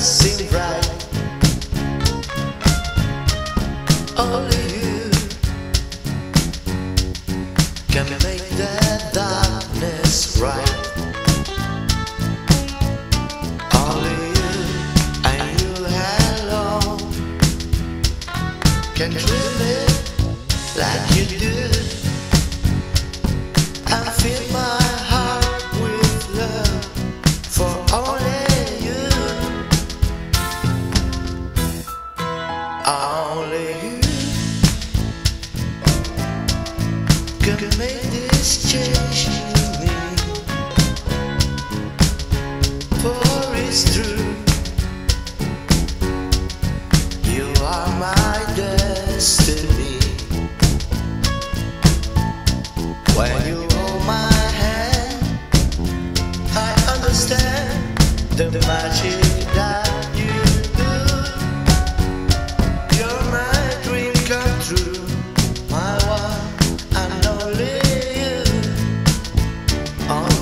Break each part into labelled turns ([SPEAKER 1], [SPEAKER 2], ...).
[SPEAKER 1] seem right. Only you can make the darkness right. Only you and you alone can dream it like you do. Can make this change in me. For it's true, you are my destiny. When you hold my hand, I understand the magic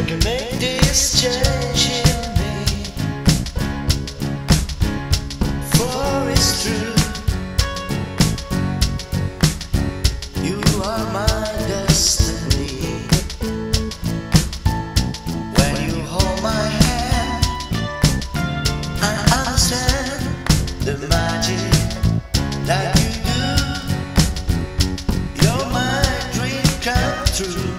[SPEAKER 1] Can you make this change in me? For it's true. You are my destiny. When you hold my hand I understand the magic that you do. You're my dream come true.